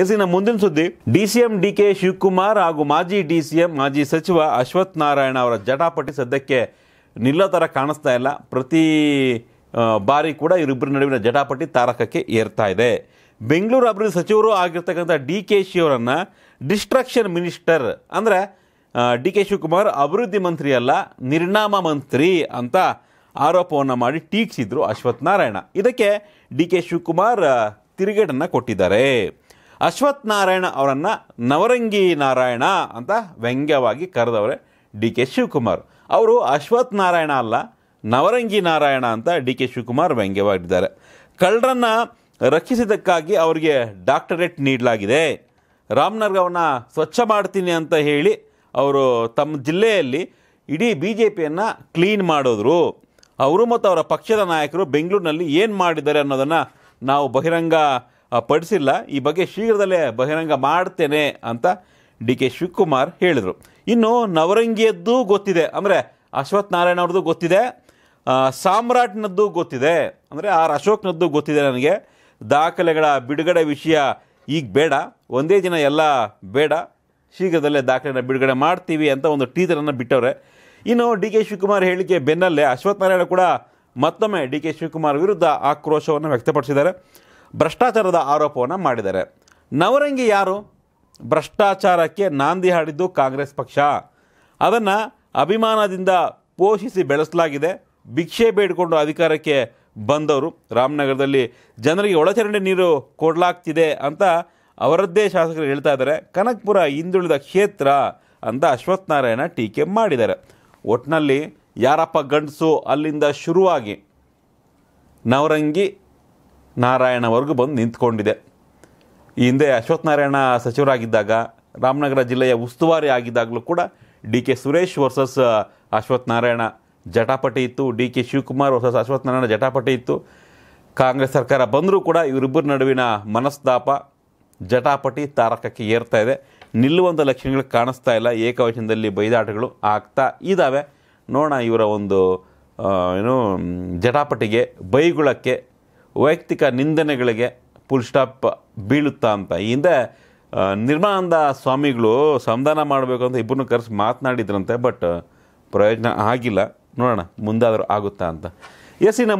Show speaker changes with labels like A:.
A: S ಮುಂದಿನ ಸುದ್ದಿ, DCM DK Shivakumar ಹಾಗೂ ಮಾಜಿ ಡಿಸಿಎಂ ಮಾಜಿ ಸಚಿವ ಅಶ್ವಥ್ ನಾರಾಯಣ ಅವರ ಜಟಾಪಟಿ ಸದ್ಯಕ್ಕೆ ನಿಲ್ಲೋ ಥರ ಕಾಣಿಸ್ತಾ ಇಲ್ಲ. ಪ್ರತಿ ಬಾರಿ ಕೂಡ ಇವರಿಬ್ಬರ ನಡುವಿನ ಜಟಾಪಟಿ ತಾರಕಕ್ಕೆ ಏರ್ತಾ ಇದೆ. ಬೆಂಗಳೂರು ಅಭಿವೃದ್ಧಿ ಸಚಿವರು ಆಗಿರ್ತಕ್ಕಂಥ ಡಿ ಕೆ ಶಿ ಅವರನ್ನು ಡಿಸ್ಟ್ರಕ್ಷನ್ ಮಿನಿಸ್ಟರ್, ಅಂದರೆ ಡಿ ಕೆ ಶಿವಕುಮಾರ್ ಅಭಿವೃದ್ಧಿ ಮಂತ್ರಿ ಅಲ್ಲ ನಿರ್ನಾಮ ಮಂತ್ರಿ ಅಂತ ಆರೋಪವನ್ನು ಮಾಡಿ ಟೀಕಿಸಿದ್ರು ಅಶ್ವಥ್ ನಾರಾಯಣ. ಇದಕ್ಕೆ ಡಿ ಕೆ ಶಿವಕುಮಾರ್ ತಿರುಗೇಟನ್ನು ಕೊಟ್ಟಿದ್ದಾರೆ. ಅಶ್ವಥ್ ನಾರಾಯಣ ಅವರನ್ನು ನವರಂಗಿ ನಾರಾಯಣ ಅಂತ ವ್ಯಂಗ್ಯವಾಗಿ ಕರೆದವರೆ ಡಿ ಕೆ ಶಿವಕುಮಾರ್. ಅವರು ಅಶ್ವಥ್ ನಾರಾಯಣ ಅಲ್ಲ, ನವರಂಗಿ ನಾರಾಯಣ ಅಂತ ಡಿ ಕೆ ಶಿವಕುಮಾರ್ ವ್ಯಂಗ್ಯವಾಗಿದ್ದಾರೆ. ಕಳ್ಳರನ್ನು ರಕ್ಷಿಸಿದ್ದಕ್ಕಾಗಿ ಅವರಿಗೆ ಡಾಕ್ಟರೇಟ್ ನೀಡಲಾಗಿದೆ. ರಾಮನಗರವನ್ನು ಸ್ವಚ್ಛ ಮಾಡ್ತೀನಿ ಅಂತ ಹೇಳಿ ಅವರು ತಮ್ಮ ಜಿಲ್ಲೆಯಲ್ಲಿ ಇಡೀ ಬಿ ಜೆ ಪಿಯನ್ನು ಕ್ಲೀನ್ ಮಾಡಿದ್ರು. ಅವರು ಮತ್ತು ಅವರ ಪಕ್ಷದ ನಾಯಕರು ಬೆಂಗಳೂರಿನಲ್ಲಿ ಏನು ಮಾಡಿದ್ದಾರೆ ಅನ್ನೋದನ್ನು ನಾವು ಬಹಿರಂಗ ಪಡಿಸಿಲ್ಲ. ಈ ಬಗ್ಗೆ ಶೀಘ್ರದಲ್ಲೇ ಬಹಿರಂಗ ಮಾಡ್ತೇನೆ ಅಂತ ಡಿ ಕೆ ಶಿವಕುಮಾರ್ ಹೇಳಿದರು. ಇನ್ನು ನವರಂಗಿಯದ್ದು ಗೊತ್ತಿದೆ. ಅಂದರೆ ಅಶ್ವಥ್ ನಾರಾಯಣ ಅವ್ರದ್ದು ಗೊತ್ತಿದೆ. ಸಾಮ್ರಾಟ್ನದ್ದು ಗೊತ್ತಿದೆ. ಅಂದರೆ ಆರ್ ಅಶೋಕ್ನದ್ದು ಗೊತ್ತಿದೆ ನನಗೆ. ದಾಖಲೆಗಳ ಬಿಡುಗಡೆ ವಿಷಯ ಈಗ ಬೇಡ. ಒಂದೇ ದಿನ ಎಲ್ಲ ಬೇಡ. ಶೀಘ್ರದಲ್ಲೇ ದಾಖಲೆನ ಬಿಡುಗಡೆ ಮಾಡ್ತೀವಿ ಅಂತ ಒಂದು ಟೀಚರನ್ನು ಬಿಟ್ಟವ್ರೆ. ಇನ್ನು ಡಿ ಕೆ ಶಿವಕುಮಾರ್ ಹೇಳಿಕೆ ಬೆನ್ನಲ್ಲೇ ಅಶ್ವಥ್ ನಾರಾಯಣ ಕೂಡ ಮತ್ತೊಮ್ಮೆ ಡಿ ಕೆ ಶಿವಕುಮಾರ್ ವಿರುದ್ಧ ಆಕ್ರೋಶವನ್ನು ವ್ಯಕ್ತಪಡಿಸಿದ್ದಾರೆ. ಭ್ರಷ್ಟಾಚಾರದ ಆರೋಪವನ್ನು ಮಾಡಿದ್ದಾರೆ. ನವರಂಗಿ ಯಾರು? ಭ್ರಷ್ಟಾಚಾರಕ್ಕೆ ನಾಂದಿ ಹಾಡಿದ್ದು ಕಾಂಗ್ರೆಸ್ ಪಕ್ಷ. ಅದನ್ನು ಅಭಿಮಾನದಿಂದ ಪೋಷಿಸಿ ಬೆಳೆಸಲಾಗಿದೆ. ಭಿಕ್ಷೆ ಬೇಡಿಕೊಂಡು ಅಧಿಕಾರಕ್ಕೆ ಬಂದವರು. ರಾಮನಗರದಲ್ಲಿ ಜನರಿಗೆ ಒಳಚರಂಡಿ ನೀರು ಕೊಡಲಾಗ್ತಿದೆ ಅಂತ ಅವರದ್ದೇ ಶಾಸಕರು ಹೇಳ್ತಾ ಇದ್ದಾರೆ. ಕನಕಪುರ ಹಿಂದುಳಿದ ಕ್ಷೇತ್ರ ಅಂತ ಅಶ್ವತ್ಥನಾರಾಯಣ ಟೀಕೆ ಮಾಡಿದ್ದಾರೆ. ಒಟ್ಟಿನಲ್ಲಿ ಯಾರಪ್ಪ ಗಂಡಸು ಅಲ್ಲಿಂದ ಶುರುವಾಗಿ ನವರಂಗಿ ನಾರಾಯಣವರೆಗೂ ಬಂದು ನಿಂತ್ಕೊಂಡಿದೆ. ಈ ಹಿಂದೆ ಅಶ್ವಥ್ ನಾರಾಯಣ ಸಚಿವರಾಗಿದ್ದಾಗ, ರಾಮನಗರ ಜಿಲ್ಲೆಯ ಉಸ್ತುವಾರಿ ಆಗಿದ್ದಾಗಲೂ ಕೂಡ D K Suresh versus Ashwath Narayana ಜಟಾಪಟಿ ಇತ್ತು. D K Shivakumar versus Ashwath Narayana ಜಟಾಪಟಿ ಇತ್ತು. ಕಾಂಗ್ರೆಸ್ ಸರ್ಕಾರ ಬಂದರೂ ಕೂಡ ಇವರಿಬ್ಬರ ನಡುವಿನ ಮನಸ್ತಾಪ, ಜಟಾಪಟಿ ತಾರಕಕ್ಕೆ ಏರ್ತಾ ಇದೆ. ನಿಲ್ಲುವಂಥ ಲಕ್ಷಣಗಳು ಕಾಣಿಸ್ತಾ ಇಲ್ಲ. ಏಕವಚನದಲ್ಲಿ ಬೈದಾಟಗಳು ಆಗ್ತಾ ಇದ್ದಾವೆ ನೋಡೋಣ ಇವರ ಒಂದು ಏನು, ಜಟಾಪಟಿಗೆ ಬೈಗುಳಕ್ಕೆ ವೈಯಕ್ತಿಕ ನಿಂದನೆಗಳಿಗೆ ಫುಲ್ ಸ್ಟಾಪ್ ಬೀಳುತ್ತಾ ಅಂತ. ಈ ಹಿಂದೆ ನಿರ್ಮಾನಂದ ಸ್ವಾಮಿಗಳು ಸಂಧಾನ ಮಾಡಬೇಕು ಅಂತ ಇಬ್ಬರನ್ನು ಕರೆಸಿ ಮಾತನಾಡಿದ್ರಂತೆ, ಬಟ್ ಪ್ರಯೋಜನ ಆಗಿಲ್ಲ. ನೋಡೋಣ, ಮುಂದಾದರೂ ಆಗುತ್ತಾ ಅಂತ. ಎಸ್ ಇನ್ನು